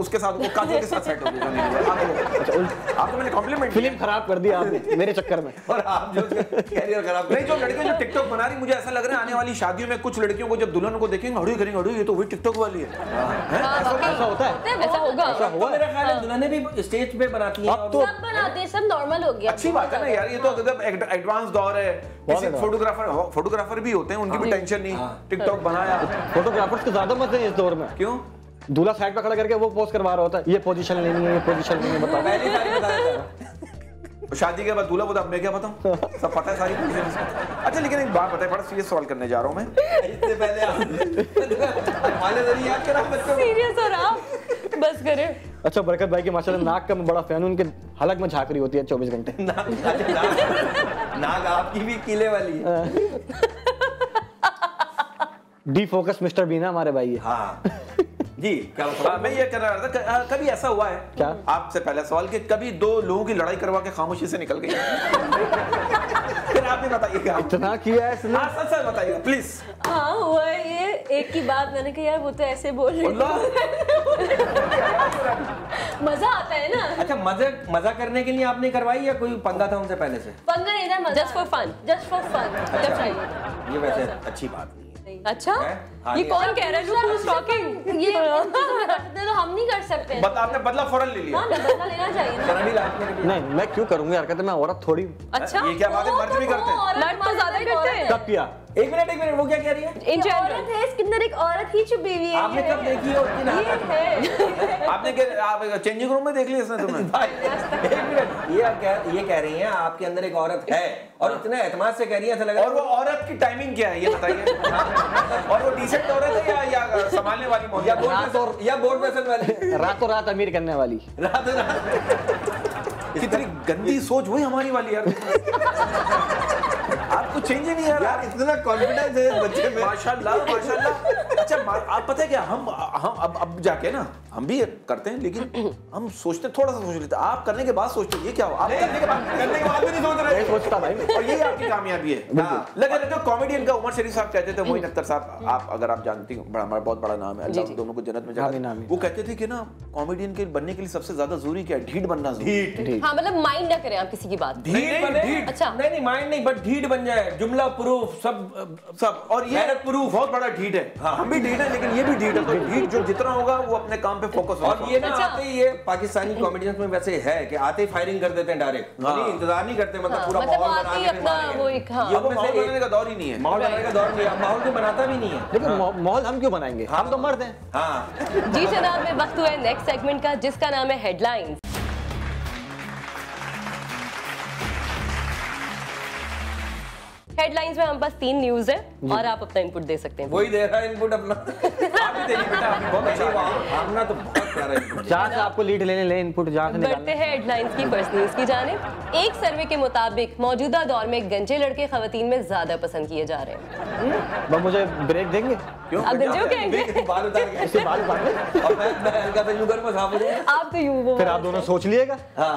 उसके साथ वो काजोल के साथ सेट हो गई जॉनी लीवर आपको मैंने कॉम्प्लीमेंट फ़िल्म खराब कर दी आपने मेरे चक्कर में। और आप जो कैरियर खराब नहीं जो लड़के जो टिकटॉक बना रही मुझे ऐसा लग रहा है आने वाली शादियों में कुछ लड़कियों को जब दुल्हन को देखेंगे हड़ू करेंगे हड़ू ये तो वही टिकटॉक वाली है। ऐसा होता है? ऐसा होगा। ऐसा हुआ मेरा ख्याल है दुल्हने भी स्टेज पे बनाती हैं। अब तो सब बनाते हैं सब नॉर्मल हो गया। अच्छी बात है ना यार ये तो एकदम एडवांस दौर है किसी फोटोग्राफर फोटोग्राफर भी होते हैं उनकी भी टेंशन नहीं। टिकटॉक बनाया। फोटोग्राफर्स के ज़्यादा मज़े हैं इस दौर में। क्यों? दूल्हा साइड पे खड़ा करके वो पोस्ट करवा रहा होता है ये पोजीशन लेनी है ये पोजीशन लेनी है बताओ शादी के बाद दूल्हा बोला अब मैं क्या बताऊँ? सब पता है सारी positions। अच्छा लेकिन एक बात बताए बड़ा सीरियस सवाल करने जा रहा हूँ मैं। इससे पहले आप वाले ज़रिए याद करा बच्चों को। सीरियस हो रहा बस करे। अच्छा बरकत भाई की माशाल्लाह नाक का मैं बड़ा फ़ैन हूँ उनके हलक में झाकरी होती है 24 घंटे। नाक आपकी भी किले वाली है। डी फोकस मिस्टर बीना हमारे भाई है। हाँ। जी क्या बताओ मैं ये कह रहा था आ, कभी ऐसा हुआ है? क्या? आपसे पहला सवाल कि कभी दो लोगों की लड़ाई करवा के खामोशी से निकल गई? फिर आप भी बताइएगा इतना किया है इसने? हाँ सच सच बताइएगा प्लीज़ हाँ हुआ है ये एक की बात मैंने कहा यार वो तो ऐसे बोल रही मज़ा आता है ना? अच्छा मज़े मज़ा करने के लिए आपने करवाई या कोई पंगा था उनसे पहले से? पंगा नहीं था मज़ा Just for fun. Just for fun अच्छा ये वैसे अच्छी बात नहीं है। अच्छा? ये ये- कौन कह रहा है? who's talking? ये तो हम नहीं कर सकते बट आपने बदला फ़ौरन ले लिया। हाँ ना बदला लेना चाहिए ना। ही लागती नहीं मैं क्यों करूँगी हरकत मैं औरत थोड़ी अच्छा। ये क्या बात है? मर्द भी करते हैं। मर्द तो ज़्यादा ही करते हैं। कब किया एक मिनट एक मिनट वो क्या कह रही है? इन जनरल औरत है इसके अंदर एक औरत ही छुपी हुई है। आपने कब देखी है उसकी है। आपने क्या आप चेंजिंग रूम में देख लिया इसने तुम्हें भाई, एक मिनट। ये कह ये कह रही हैं आपके अंदर एक औरत है और इतने एतमाद से कह रही है ऐसा लग और वो औरत की टाइमिंग क्या है ये बताइए। और वो औरत है या या संभालने वाली या बोर्ड या बोर्ड पेशेंट वाली। रातों रात अमीर करने वाली। रातों रात। कितनी गंदी सोच हुई हमारी वाली यार। कुछ चेंज ही नहीं आ रहा। यार इतना कॉन्फिडेंस है बच्चे में। माशाल्लाह माशाल्लाह। अच्छा आप पता है क्या हम हम अब अब जाके ना हम भी करते हैं लेकिन हम सोचते थोड़ा सा सोच लेते आप करने के बाद सोचते ये क्या हो आप करने के बाद करने के बाद भी नहीं सोच रहे। सोचता भाई और यही आपकी कामयाबी है। हाँ। लगे रहते कॉमेडियन का उमर शरीफ साहब कहते थे मोइन अख्तर साहब आप अगर आप जानती हो बड़ा हमारा बहुत बड़ा नाम है अल्लाह दोनों को जन्नत में जगह वो कहते थे कि ना कॉमेडियन के बनने के लिए सबसे ज़्यादा ज़रूरी क्या है? ढीठ बनना ज़रूरी है। हाँ मतलब माइंड ना करें आप किसी की बात। ढीठ ढीठ। अच्छा। नहीं नहीं माइंड नहीं बट ढीठ बन जाए। जुमला प्रूफ सब सब और ये proof। बहुत बड़ा ढीठ है। हाँ। हम भी ढीठ है लेकिन ये भी ढीठ है तो ढीठ जो जितना होगा वो अपने काम पे फोकस और ये ना अच्छा। आते ही ये पाकिस्तानी कॉमेडियंस में वैसे है कि आते ही फायरिंग कर देते हैं डायरेक्ट हाँ। नहीं इंतज़ार नहीं करते मतलब हाँ, पूरा मतलब माहौल ही हाँ। बनाने का दौर ही नहीं है। माहौल बनाने का दौर नहीं है माहौल को बनाता भी नहीं है। लेकिन माहौल हम क्यों बनाएँगे? हम तो मर्द हैं। हाँ। जी जनाब में वक्त हुआ है नेक्स्ट सेगमेंट का जिसका नाम है हेडलाइंस हेडलाइंस में हम बस तीन न्यूज़ है और आप अपना इनपुट दे सकते हैं। वही दे रहा है इनपुट अपना। आप ही देंगे बेटा बहुत अच्छा नहीं, भावना तो बहुत प्यारा इनपुट जहाँ से आपको लीड लेने ले इनपुट जहाँ से बढ़ते हैं हेडलाइंस की फ़र्स्ट न्यूज़ की जाने। एक सर्वे के मुताबिक मौजूदा दौर में गंजे लड़के खवतीन में ज़्यादा पसंद किए जा रहे हैं। मुझे ब्रेक देंगे? क्यों? आप गंजे कहेंगे? बाल उतार के। इससे बाल उतार दे। और मैं मैं हल्का सा यूँ कर साफ़ हो जाऊँगा। आप तो यूँ वो फिर आप दोनों सोच लिएगा? हाँ।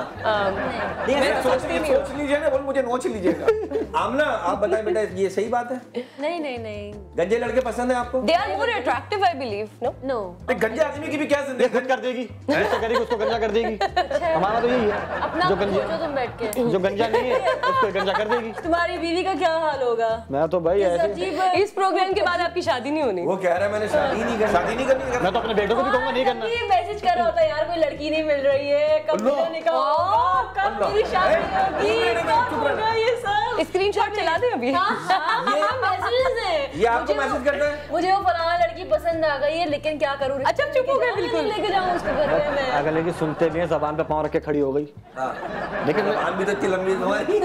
मैं सोच लीजिए ना बोल मुझे नोच लीजिएगा। आमना आप बताएँ बेटा ये सही बात है? नहीं नहीं नहीं। गंजे लड़के पसंद है आपको? Are more attractive I believe no? No एक गंजे आदमी की भी क्या ज़िंदगी खुद कर देगी। करेगी उसको गंजा कर देगी। हमारा तो यही है। अपना जो गंजा तुम बैठ के। जो गंजा नहीं है उसको गंजा कर देगी। तुम्हारी बीवी का क्या हाल होगा? मैं तो भाई ऐसे इस प्रोग्राम के बाद आपकी शादी नहीं होनी। वो कह रहा है मैंने शादी नहीं करनी। शादी नहीं करनी मैं तो अपने बेटों को भी कहूँगा नहीं करना। ये मैसेज कर रहा होता है यार कोई लड़की नहीं मिल रही है कब। मेरा निकाह होगा कब मेरी शादी होगी कब होगा ये सब? स्क्रीनशॉट चला दें अभी। हाँ हाँ हाँ मैसेजेस हैं। ये आपको मुझे वो- मैसेज करता है? मुझे वो फलाना लड़की पसंद आ गई है लेकिन क्या करूँ? अच्छा, चुप हो गए बिल्कुल। लेके जाऊँ उसको घर में मैं? अगर लेकिन सुनते भी है जबान पे पाँव रख के खड़ी हो गई। हाँ। लेकिन जबान भी तो इतनी लंबी है। तुम्हारी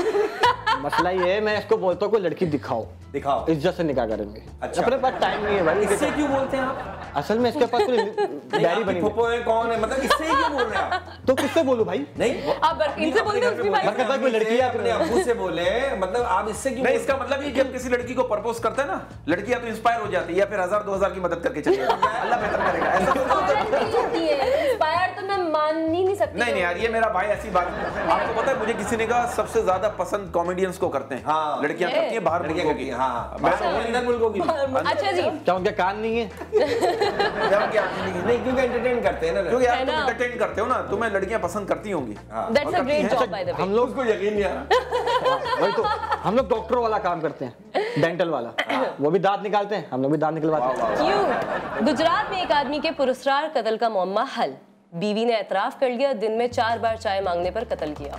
मसला ये है मैं इसको बोलता हूँ कोई लड़की दिखाओ। दिखाओ। इज़्ज़त से निकाह करेंगे। अच्छा। अपने पास टाइम नहीं है भाई इससे क्यों बोलते हैं आप? असल में इसके पास कोई डायरी बनी है। कौन है? मतलब इससे क्यों बोल रहे हैं आप? तो किससे बोलूँ भाई? नहीं आप इनसे बोलते घर उसकी भाई बोले, लड़की है अपने अब्बू से बोले मतलब आप इससे क्यों नहीं इसका मतलब ये कि जब किसी लड़की को प्रपोज करते हैं ना लड़की या तो इंस्पायर हो जाती है या फिर हज़ार दो हज़ार की मदद करके चली जाती है। अल्लाह बेहतर करेगा ऐसा तो नहीं होती। है इंस्पायर तो मैं मान ही नहीं सकती नहीं नहीं यार ये मेरा भाई ऐसी बात आपको पता है मुझे किसी ने कहा सबसे ज़्यादा पसंद कॉमेडियंस को करते हैं। हाँ। लड़कियाँ करती हैं बाहर लड़कियाँ मुल्कों करती की। हैं, हाँ। मैं बाहर अंदर मुल्कों की। अच्छा जी। क्या उनके कान नहीं है? नहीं क्योंकि एंटरटेन करते हैं ना। क्योंकि यार तुम एंटरटेन करते हो ना तुम्हें लड़कियाँ पसंद करती होंगी। हाँ। That's a great job by the way हम लोग उसको यकीन नहीं आ रहा। वही तो हम लोग डॉक्टर वाला काम करते हैं डेंटल वाला। वो भी दांत निकालते हैं हम लोग भी दांत निकलवाते हैं। क्यों? गुजरात में एक आदमी के पुरस्कार कत्ल का मामला हल। बीवी ने एतराफ कर लिया दिन में चार बार चाय मांगने पर कत्ल किया।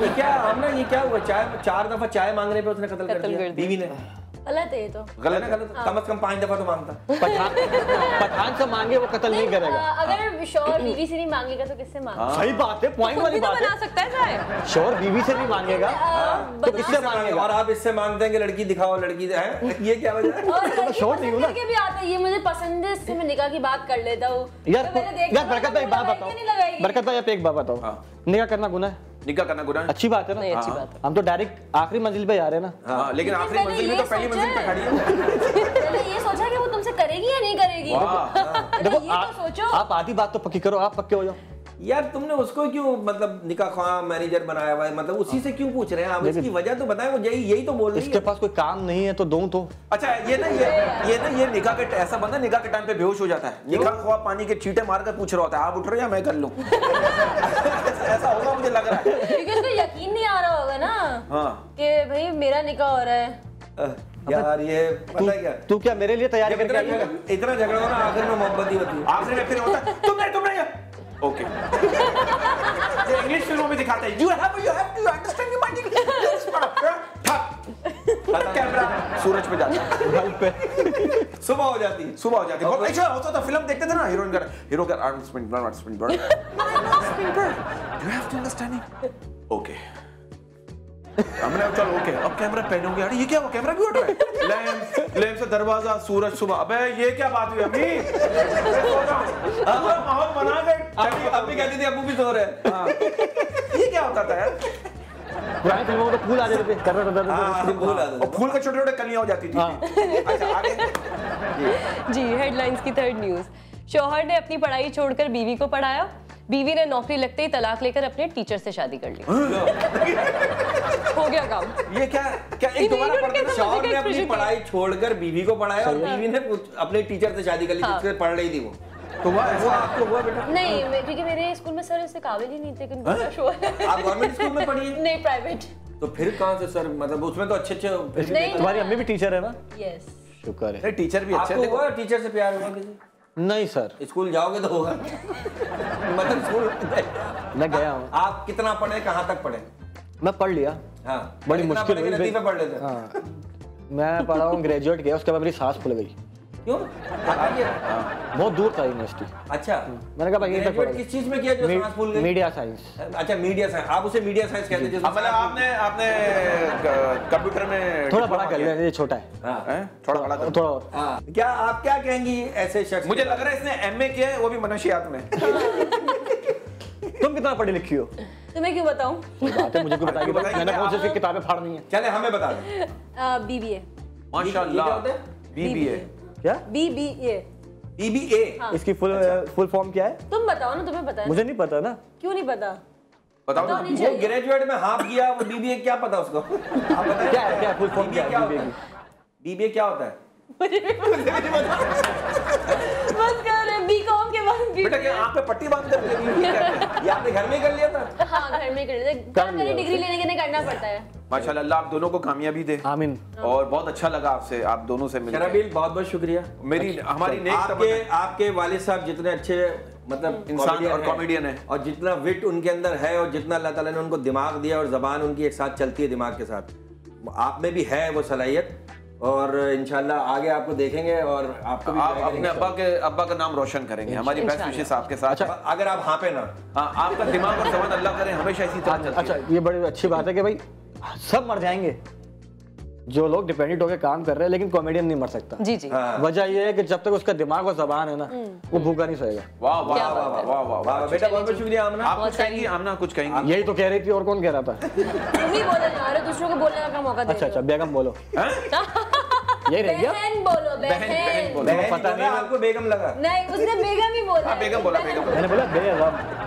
ये क्या हमने ये क्या हुआ? चाय चार दफ़ा चाय मांगने पे उसने कत्ल कर दिया। बीवी ने। गलत है ये तो। गलत है। है। गलत कम से कम पाँच दफ़ा तो माँगता। पठान पठान से मांगे वो कत्ल नहीं करेगा। अगर शौहर बीवी से नहीं मांगेगा तो किससे मांगेगा? सही बात है पॉइंट वाली भी तो बात बना सकता है चाय। शोर बीवी से नहीं मांगेगा। तो किससे मांगेगा? और आप इससे मांगते हैं कि लड़की दिखाओ लड़की है? ये क्या वजह है? और लड़की शौहर नहीं हूँ ना। पसंद भी आता है ये मुझे पसंद है इससे मैं निकाह की बात कर लेता हूँ। यार तो मैंने देखा यार बरकत भाई बात बताओ। बरकत भाई आप एक बात बताओ। हाँ। निकाह करना गुनाह है? निकाह करना गुनाह है अच्छी बात है नहीं ना अच्छी बात है। हम तो डायरेक्ट आखिरी मंजिल पे जा रहे हैं ना। हाँ लेकिन आखिरी मंजिल में तो पहली मंजिल पे खड़ी है। ये सोचा कि वो तुमसे करेगी या नहीं करेगी? वाह। देखो ये तो सोचो। आप आधी बात तो पक्की करो आप पक्के हो जाओ। यार तुमने उसको क्यों मतलब निकाह ख्वाह मैनेजर बनाया हुआ है? मतलब उसी से क्यों पूछ रहे हैं आप? इसकी वजह तो बताएँ वो यही यही तो बोल रही इसके है। पास कोई काम नहीं है तो दो तो। अच्छा ये ना ये ये ना ये निकाह के ऐसा बंदा निकाह के टाइम पे बेहोश हो जाता है। निकाह ख्वाब पानी के छींटे मारकर पूछ रहा होता है आप उठ रहे हैं या मैं कर लूँ? ऐसा होगा मुझे लग रहा है। क्योंकि उसको यकीन नहीं आ रहा होगा ना हाँ। कि भाई मेरा निकाह हो रहा है। यार ये पता है क्या? तू क्या मेरे लिए तैयारी करके इतना झगड़ा इतना झगड़ा हो ना आखिर में मोहब्बत ही होती है। आखिर में फिर होता है तुम नहीं तुम नहीं ओके। इंग्लिश फ़िल्मों में दिखाते हैं। You have you have to understand your mind camera. सूरज पे जाता है। पे। सुबह हो जाती है सुबह हो जाती है। बहुत अच्छा होता था फ़िल्म देखते थे ना हीरोइन का हीरो का arm spin blood spin blood you have to understand okay हमने चलो ओके अब कैमरा पहने होंगे। अरे ये क्या हुआ कैमरा क्यों हट रहा है? लैंप लैंप से दरवाज़ा सूरज सुबह। अबे ये क्या बात हुई अम्मी? रहा हूँ। माहौल बना गए अभी अभी कहती थी अबू भी सो रहे हैं। हाँ। ये क्या होता था यार? पुरानी फ़िल्मों में तो फूल आ जाते थे। कर रहे हाँ, और फूल के छोटे छोटे कलियाँ हो जाती थी। हाँ। अच्छा जी। हेडलाइंस की थर्ड न्यूज़ शौहर ने अपनी पढ़ाई छोड़कर बीवी को पढ़ाया। बीवी ने नौकरी लगते ही तलाक लेकर अपने टीचर से शादी कर ली। हो। गया काम। ये क्या क्या एक दोबारा पढ़ शौहर ने अपनी पढ़ाई छोड़कर बीवी को पढ़ाया और बीवी ने अपने टीचर से शादी कर ली हाँ। जिससे पढ़ रही थी वो। तो वो आपको हुआ बेटा नहीं क्योंकि मेरे स्कूल में सर इससे काबिल ही नहीं थे कि शो आप गवर्नमेंट स्कूल में पढ़ी है? नहीं प्राइवेट तो फिर कहाँ से सर मतलब उसमें तो अच्छे अच्छे तुम्हारी अम्मी भी टीचर है ना? यस शुक्र है। टीचर भी अच्छे आपको हुआ टीचर से प्यार हुआ किसी? नहीं सर स्कूल जाओगे तो होगा। मतलब स्कूल मैं गया हूँ। आप कितना पढ़े कहाँ तक पढ़े? मैं पढ़ लिया। हाँ। बड़ी मुश्किल पढ़ लेते? हाँ। मैं पढ़ा हूँ ग्रेजुएट किया उसके बाद मेरी सांस फूल गई। क्यों? बहुत दूर था यूनिवर्सिटी अच्छा मैंने कहा भाई यहीं तक किस चीज़ में किया जो सांस फूल गई? मीडिया साइंस अच्छा मीडिया साइंस आप उसे मीडिया साइंस कहते हैं मतलब आपने आपने कंप्यूटर में थोड़ा बड़ा कर लिया ये छोटा है। हाँ। हैं? थोड़ा बड़ा कर थोड़ा और। हाँ। क्या आप क्या कहेंगी ऐसे शख्स मुझे लग रहा है इसने एमए किया है वो भी मनशियात में। तुम कितना पढ़ी लिखी हो? तुम्हें क्यों बताऊँ? मुझे क्यों बताएगी? बताइए, मैंने कौन सी किताबें फाड़नी है। चले हमें बता दें। बीबीए माशाल्लाह। क्या? B B A B B A इसकी फुल अच्छा। फुल फॉर्म क्या है? तुम बताओ ना तुम्हें पता है। मुझे नहीं पता ना। क्यों नहीं पता? बताओ ना। वो ग्रेजुएट में हाफ़ किया वो बीबीए क्या पता उसको? आप बताएँ क्या है क्या फुल फॉर्म क्या है? होता है? बीबीए क्या होता है? मुझे भी पता नहीं बस बेटा क्या आँख पे पट्टी बाँध कर है? ये आपने घर में कर लिया था? हाँ घर में कर रहे थे। डिग्री लेने के लिए करना पड़ता है। माशाल्लाह अल्लाह आप दोनों को कामयाबी दे। आमीन। और बहुत अच्छा लगा आपसे आप दोनों से मिलकर शराबील बहुत बहुत शुक्रिया। मेरी हमारी आपके तमन्ना आपके वालिद साहब जितने अच्छे मतलब इंसान और हैं, comedian हैं। और जितना विट उनके अंदर है और जितना अल्लाह ताला ने उनको दिमाग दिया और जबान उनकी एक साथ चलती है दिमाग के साथ। आप में भी है वो सलाहियत। और इंशाल्लाह आगे आपको देखेंगे और आपको भी आप अपने अब्बा के अब्बा का नाम रोशन करेंगे हमारी बेस्ट विशेष आपके साथ। है। अगर आप हाँ पे ना। हाँ आपका दिमाग और जबान अल्लाह करे हमेशा इसी तरह चलती अच्छा ये बड़ी अच्छी बात है कि भाई सब मर जाएँगे। जो लोग डिपेंडेंट होकर काम कर रहे हैं लेकिन कॉमेडियन नहीं मर सकता। जी जी। हाँ। वजह ये है कि जब तक उसका दिमाग और जबान है ना वो भूखा नहीं सोएगा। वाह वाह वाह वाह वाह वाह बेटा बहुत बहुत शुक्रिया आमना। आप कुछ कहेंगी आमना कुछ कहेंगी? यही तो कह रही थी और कौन कह रहा था? तुम ही बोले जा रहे दूसरों को बोलने का मौका दे अच्छा अच्छा बेगम बोलो। यही रह गया। बहन बोलो बहन बहन बोलो। पता नहीं आपको बेगम लगा। नहीं उसने बेगम ही बोला। हाँ बेगम बोला बेगम मैंने बोला बेगम।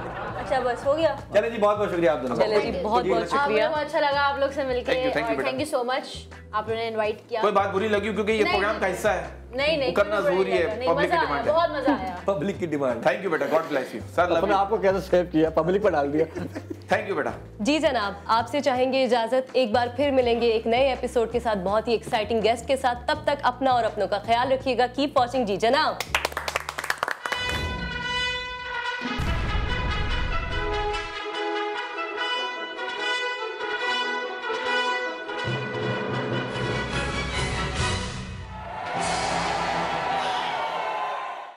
अच्छा बस हो गया। चले जी बहुत बहुत शुक्रिया आप दोनों चले जी बहुत बहुत शुक्रिया। अच्छा लगा आप लोग से मिलके Thank you, thank you, और बेटा। थैंक यू सो मच आप लोगों ने इनवाइट किया। कोई बात बुरी लगी क्योंकि ये प्रोग्राम का हिस्सा है। नहीं नहीं करना ज़रूरी है पब्लिक की डिमांड बहुत मज़ा आया। पब्लिक की डिमांड थैंक यू बेटा God bless you sir love अपने आप को कैसे सेव किया? पब्लिक पर डाल दिया। थैंक यू बेटा। जी जनाब आपसे चाहेंगे इजाज़त। एक बार फिर मिलेंगे एक नए एपिसोड के साथ बहुत ही एक्साइटिंग गेस्ट के साथ। तब तक अपना और अपनों का ख्याल रखिएगा। कीप वॉचिंग जी जनाब।